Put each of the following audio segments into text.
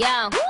Yo.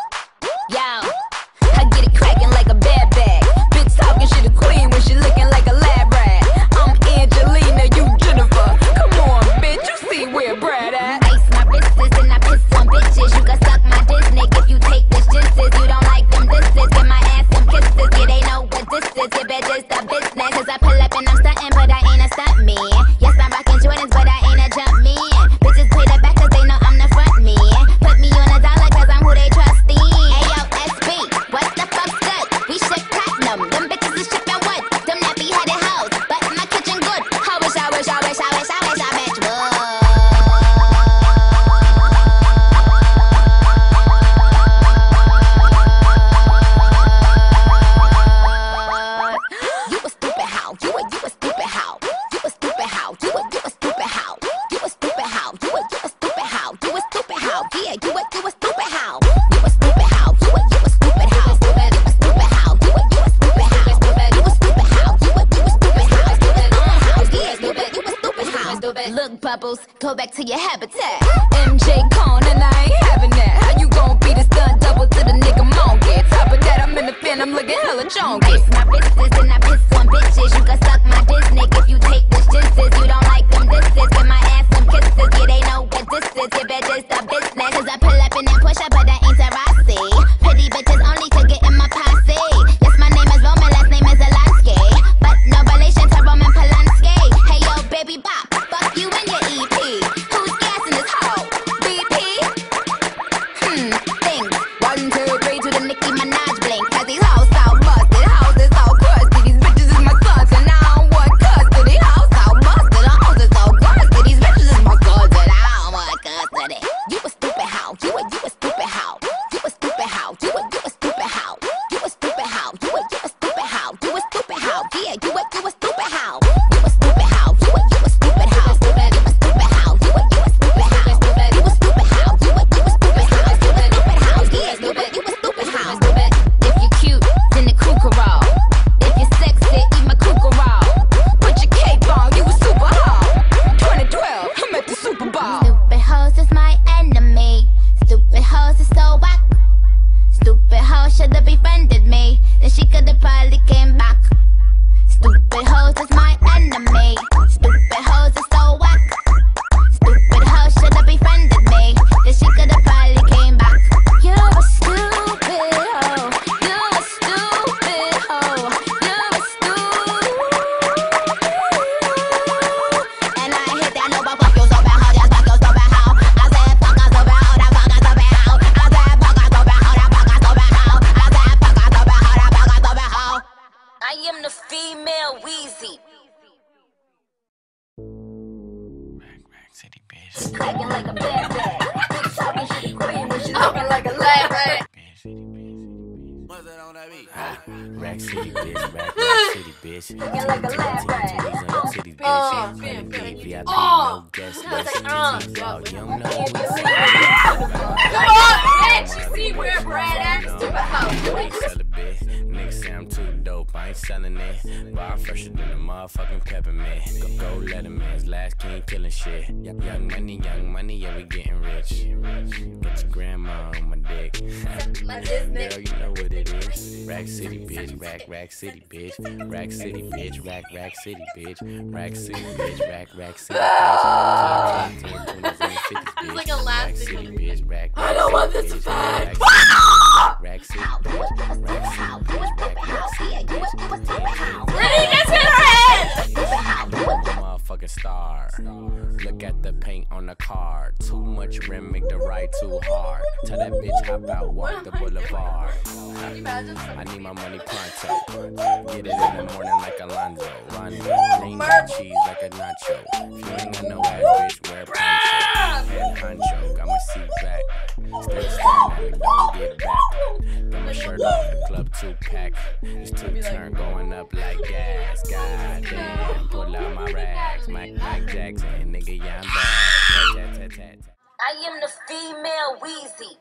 bubbles, go back to your habitat. MJ Cone and I female Weezy. Rack, rack, city bitch. Like a bad. Bitch like a lab rat. Rack city bitch, rack, city bitch. Like a lab rat. No Come on, bitch, you see where Brad at? Stupid ain't selling it. Bar fresher than a motherfucking peppermint. Go, go Letterman's last king killing shit. Young money, young money, yeah, we getting rich. Get your grandma on my dick. Girl, you know what it is. Rack City, bitch. Rack, rack city, bitch. Rack City, bitch. Rack, rack city, bitch. Rack City, bitch. Rack, rack city, bitch. It's like a last bitch. I don't want this to bitch. Look at the paint on the car. Too much rim, make the ride too hard. Tell that bitch hop out, walk the boulevard. I need my money pronto. Get it in the morning like Alonzo. Rondo, green cheese like a nacho. Feeling you ain't got no ass, bitch, wear poncho. Head honcho, got my seat back. Still staring don't get back. Got my shirt off, the club two pack. It's two turn going up like gas. Goddamn, pull out. Mike Jackson. Nigga, yeah, I'm. I am the female Weezy.